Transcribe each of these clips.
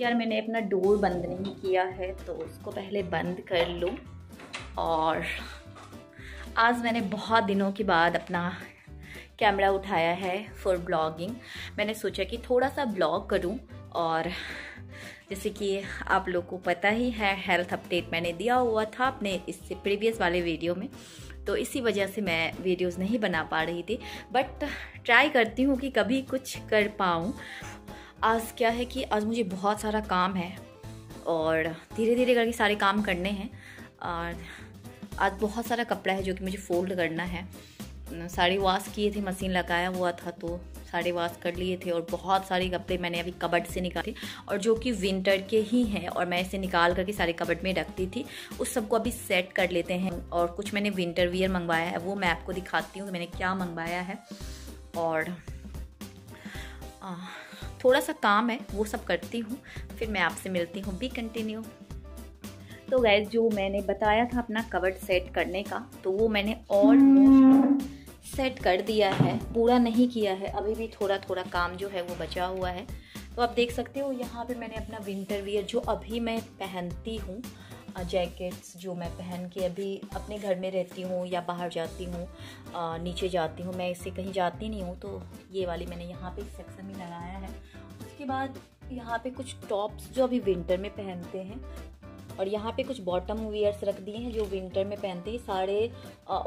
यार मैंने अपना डोर बंद नहीं किया है तो उसको पहले बंद कर लूँ। और आज मैंने बहुत दिनों के बाद अपना कैमरा उठाया है फॉर ब्लॉगिंग मैंने सोचा कि थोड़ा सा ब्लॉग करूँ, और जैसे कि आप लोग को पता ही है हेल्थ अपडेट मैंने दिया हुआ था अपने इससे प्रीवियस वाले वीडियो में। तो इसी वजह से मैं वीडियोस नहीं बना पा रही थी बट ट्राई करती हूँ कि कभी कुछ कर पाऊँ। आज क्या है कि आज मुझे बहुत सारा काम है और धीरे धीरे करके सारे काम करने हैं। और आज बहुत सारा कपड़ा है जो कि मुझे फोल्ड करना है। साड़ी वाश किए थे मशीन लगाया हुआ था तो साड़ी वाश कर लिए थे और बहुत सारे कपड़े मैंने अभी कबट से निकाले थे और जो कि विंटर के ही हैं और मैं इसे निकाल करके सारे कबट में रखती थी। उस सबको अभी सेट कर लेते हैं और कुछ मैंने विंटर वियर मंगवाया है वो मैं आपको दिखाती हूँ कि मैंने क्या मंगवाया है। और आ, थोड़ा सा काम है, वो सब करती हूँ, फिर मैं आपसे मिलती हूँ बी कंटिन्यू तो गैस जो मैंने बताया था अपना कवर्ड सेट करने का तो वो मैंने ऑलमोस्ट सेट कर दिया है, पूरा नहीं किया है, अभी भी थोड़ा थोड़ा काम जो है वो बचा हुआ है। तो आप देख सकते हो, यहाँ पे मैंने अपना विंटर वियर जो अभी मैं पहनती हूँ जैकेट्स जो मैं पहन के अभी अपने घर में रहती हूँ या बाहर जाती हूँ नीचे जाती हूँ, मैं इससे कहीं जाती नहीं हूँ तो ये वाली मैंने यहाँ पे सेक्शन में लगाया है। उसके बाद यहाँ पे कुछ टॉप्स जो अभी विंटर में पहनते हैं और यहाँ पे कुछ बॉटम वियर्स रख दिए हैं, जो विंटर में पहनते हैं। सारे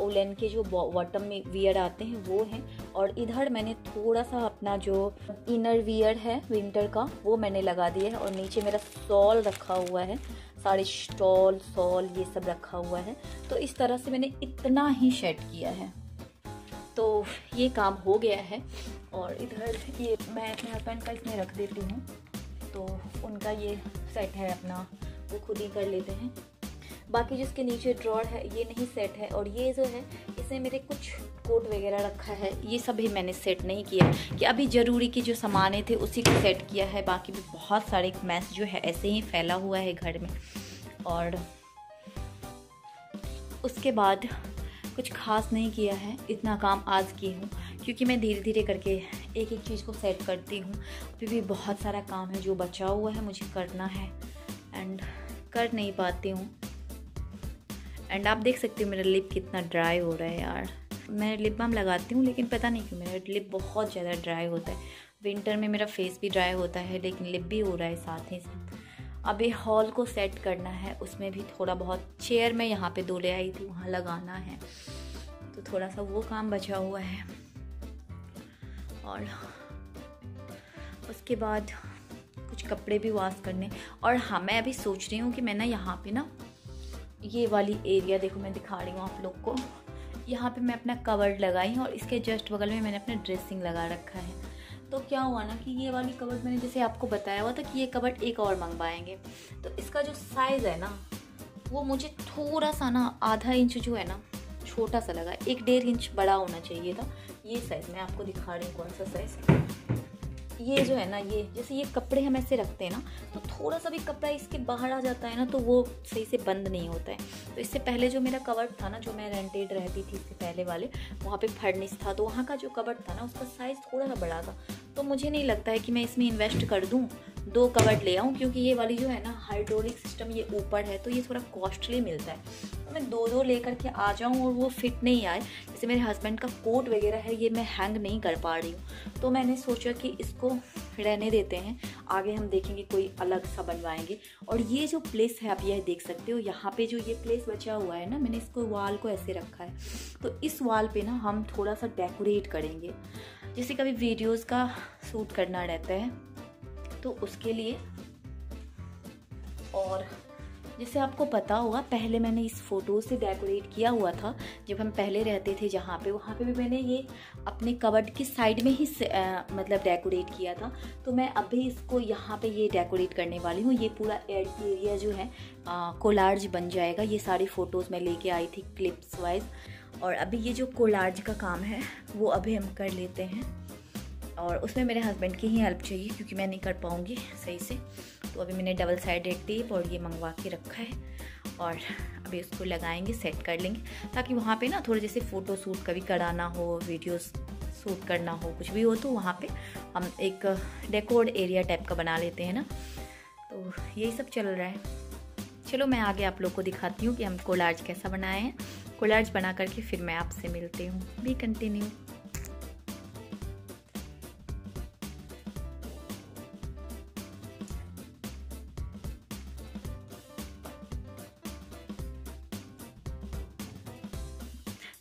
उलन के जो बॉटम में वियर आते हैं, वो हैं। और इधर मैंने थोड़ा सा अपना जो इनर वियर है विंटर का, वो मैंने लगा दिया है। और नीचे मेरा सॉल रखा हुआ है। सारे स्टॉल सॉल ये सब रखा हुआ है। तो इस तरह से मैंने इतना ही शेड किया है। तो ये काम हो गया है। और इधर ये, मैं अपने हस्बैंड का इसमें रख देती हूँ। तो उनका ये सेट है अपना। वो खुद ही कर लेते हैं। बाकी जिसके नीचे ड्रॉर है, ये नहीं सेट है और ये जो है इसमें मेरे कुछ कोट वगैरह रखा है। ये सब भी मैंने सेट नहीं किया कि अभी ज़रूरी की जो सामान थे, उसी को सेट किया है। बाकी भी बहुत सारे मैस जो है, ऐसे ही फैला हुआ है घर में। और उसके बाद कुछ खास नहीं किया है। इतना काम आज की हूँ, क्योंकि मैं धीरे धीरे करके एक एक चीज़ को सेट करती हूँ। अभी भी बहुत सारा काम है, जो बचा हुआ है, मुझे करना है। एंड कर नहीं पाती हूँ। एंड आप देख सकते हो मेरा लिप कितना ड्राई हो रहा है यार। मैं लिप बाम लगाती हूँ, लेकिन पता नहीं क्यों मेरा लिप बहुत ज़्यादा ड्राई होता है। विंटर में मेरा फेस भी ड्राई होता है, लेकिन लिप भी हो रहा है साथ ही साथ। अभी हॉल को सेट करना है, उसमें भी थोड़ा बहुत चेयर में यहाँ पे दो ले आई थी, वहाँ लगाना है। तो थोड़ा सा वो काम बचा हुआ है। और उसके बाद कपड़े भी वॉश करने। और हाँ मैं अभी सोच रही हूँ कि मैं ना यहाँ पे ना ये वाली एरिया देखो मैं दिखा रही हूँ आप लोग को। यहाँ पे मैं अपना कवर्ड लगाई और इसके जस्ट बगल में मैंने अपना ड्रेसिंग लगा रखा है। तो क्या हुआ ना कि ये वाली कवर्ड मैंने जैसे आपको बताया हुआ था कि ये कवर्ड एक और मंगवाएँगे। तो इसका जो साइज़ है ना, वो मुझे थोड़ा सा ना आधा इंच जो है ना, छोटा सा लगा। एक डेढ़ इंच बड़ा होना चाहिए था। ये साइज़ मैं आपको दिखा रही हूँ कौन सा साइज़ ये जो है ना, ये, जैसे ये कपड़े हम ऐसे रखते हैं ना तो थोड़ा सा भी कपड़ा इसके बाहर आ जाता है ना तो वो सही से बंद नहीं होता है। तो इससे पहले जो मेरा कवर था ना, जो मैं रेंटेड रहती थी इससे पहले वाले, वहाँ पे फर्निस था तो वहाँ का जो कवर था ना, उसका साइज़ थोड़ा सा बड़ा था। तो मुझे नहीं लगता है कि मैं इसमें इन्वेस्ट कर दूँ, दो कवर्ड ले आऊँ, क्योंकि ये वाली जो है ना हाइड्रोलिक सिस्टम ये ऊपर है तो ये थोड़ा कॉस्टली मिलता है। मैं दो दो लेकर के आ जाऊँ और वो फिट नहीं आए। जैसे मेरे हस्बैंड का कोट वगैरह है, ये मैं हैंग नहीं कर पा रही हूँ। तो मैंने सोचा कि इसको रहने देते हैं। आगे हम देखेंगे कोई अलग सा बनवाएँगे। और ये जो प्लेस है, आप यह देख सकते हो, यहाँ पे जो ये प्लेस बचा हुआ है ना, मैंने इसको वाल को ऐसे रखा है। तो इस वाल पे ना हम थोड़ा सा डेकोरेट करेंगे। जैसे कभी वीडियोस का शूट करना रहता है तो उसके लिए और जैसे आपको पता होगा पहले मैंने इस फ़ोटो से डेकोरेट किया हुआ था। जब हम पहले रहते थे जहाँ पे वहाँ पे भी मैंने ये अपने कवर्ड की साइड में ही आ, मतलब डेकोरेट किया था। तो मैं अभी इसको यहाँ पे ये डेकोरेट करने वाली हूँ। ये पूरा एरिया जो है कोलार्ज बन जाएगा। ये सारी फ़ोटोज़ मैं लेके आई थी क्लिप्स वाइज और अभी ये जो कोलार्ज का काम है वो अभी हम कर लेते हैं। और उसमें मेरे हस्बैंड की ही हेल्प चाहिए क्योंकि मैं नहीं कर पाऊँगी सही से। तो अभी मैंने डबल साइडेड टेप और ये मंगवा के रखा है और अभी उसको लगाएँगे सेट कर लेंगे, ताकि वहाँ पे ना थोड़े जैसे फ़ोटो शूट कभी कराना हो वीडियोस शूट करना हो, कुछ भी हो तो वहाँ पे हम एक डेकोर्ड एरिया टाइप का बना लेते हैं ना। तो यही सब चल रहा है। चलो मैं आगे आप लोग को दिखाती हूँ कि हम कोलार्ज कैसा बनाए हैं। कोलार्ज बना करके फिर मैं आपसे मिलती हूँ। बी कंटिन्यू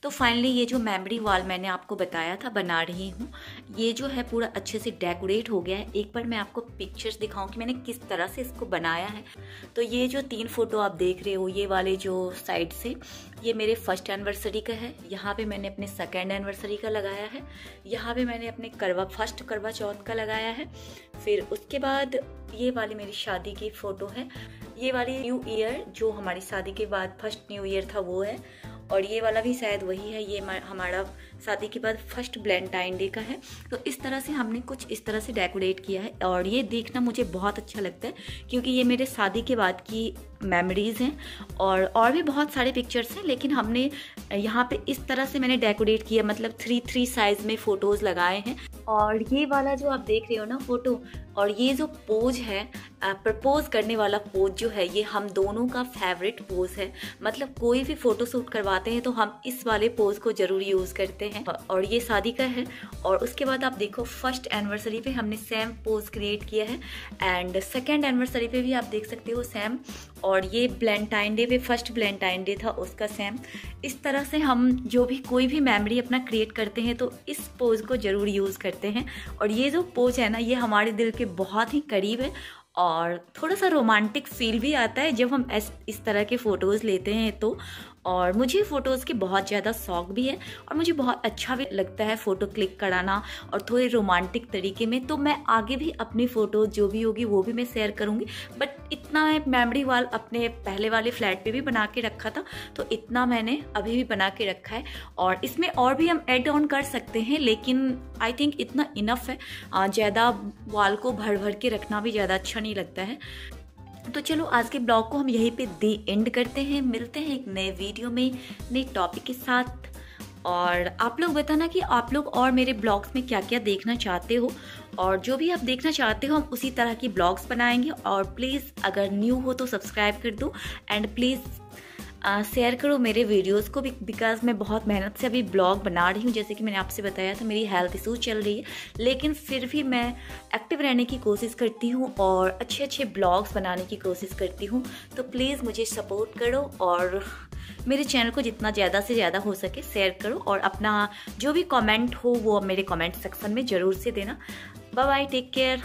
तो फाइनली ये जो मेमोरी वॉल मैंने आपको बताया था, बना रही हूँ, ये जो है पूरा अच्छे से डेकोरेट हो गया है। एक बार मैं आपको पिक्चर्स दिखाऊँ कि मैंने किस तरह से इसको बनाया है। तो ये जो तीन फ़ोटो आप देख रहे हो, ये वाले जो साइड से, ये मेरे फ़र्स्ट एनिवर्सरी का है। यहाँ पे मैंने अपने सेकेंड एनिवर्सरी का लगाया है। यहाँ पे मैंने अपने करवा फ़र्स्ट करवा चौथ का लगाया है। फिर उसके बाद ये वाली मेरी शादी की फ़ोटो है। ये वाली न्यू ईयर जो हमारी शादी के बाद फ़र्स्ट न्यू ईयर था, वो है। और ये वाला भी शायद वही है, ये हमारा शादी के बाद फ़र्स्ट ब्लेंटाइन डे का है। तो इस तरह से हमने कुछ इस तरह से डेकोरेट किया है और ये देखना मुझे बहुत अच्छा लगता है, क्योंकि ये मेरे शादी के बाद की मेमोरीज़ हैं और और भी बहुत सारे पिक्चर्स हैं, लेकिन हमने यहाँ पे इस तरह से मैंने डेकोरेट किया मतलब थ्री थ्री साइज़ में फ़ोटोज़ लगाए हैं। और ये वाला जो आप देख रहे हो ना फ़ोटो, और ये जो पोज है प्रपोज करने वाला पोज जो है, ये हम दोनों का फेवरेट पोज है। मतलब कोई भी फ़ोटो शूट करवाते हैं तो हम इस वाले पोज को ज़रूर यूज़ करते हैं। और ये शादी का है। और उसके बाद आप देखो फ़र्स्ट एनिवर्सरी पे हमने सेम पोज क्रिएट किया है। एंड सेकेंड एनिवर्सरी पे भी आप देख सकते हो सेम और ये ब्लेंटाइन डे पे फ़र्स्ट ब्लेंटाइन डे था, उसका सेम इस तरह से हम जो भी कोई भी मेमोरी अपना क्रिएट करते हैं तो इस पोज को ज़रूर यूज़ करते हैं। और ये जो पोज है ना, ये हमारे दिल के बहुत ही करीब है। और थोड़ा सा रोमांटिक फील भी आता है जब हम इस तरह के फ़ोटोज़ लेते हैं तो। और मुझे फ़ोटोज़ के बहुत ज़्यादा शौक भी है और मुझे बहुत अच्छा भी लगता है फ़ोटो क्लिक कराना और थोड़े रोमांटिक तरीके में। तो मैं आगे भी अपनी फ़ोटोज़ जो भी होगी, वो भी मैं शेयर करूँगी। बट इतना मैं मेमोरी वाल अपने पहले वाले फ्लैट पे भी बना के रखा था तो इतना मैंने अभी भी बना के रखा है। और इसमें और भी हम एड ऑन कर सकते हैं, लेकिन आई थिंक इतना इनफ है। ज़्यादा वाल को भर भर के रखना भी ज़्यादा अच्छा नहीं लगता है। तो चलो आज के ब्लॉग को हम यहीं पे दी एंड करते हैं। मिलते हैं एक नए वीडियो में, नए टॉपिक के साथ। और आप लोग बताना कि आप लोग और मेरे ब्लॉग्स में क्या क्या देखना चाहते हो। और जो भी आप देखना चाहते हो, हम उसी तरह की ब्लॉग्स बनाएँगे। और प्लीज़ अगर न्यू हो तो सब्सक्राइब कर दो। एंड प्लीज़ शेयर करो मेरे वीडियोस को भी बिकॉज़ मैं बहुत मेहनत से अभी ब्लॉग बना रही हूँ, जैसे कि मैंने आपसे बताया था, मेरी हेल्थ इशू चल रही है। लेकिन फिर भी मैं एक्टिव रहने की कोशिश करती हूँ और अच्छे अच्छे ब्लॉग्स बनाने की कोशिश करती हूँ। तो प्लीज़ मुझे सपोर्ट करो और मेरे चैनल को जितना ज़्यादा से ज़्यादा हो सके शेयर करो और अपना जो भी कमेंट हो, वो मेरे कमेंट सेक्शन में ज़रूर से देना। Bye bye take care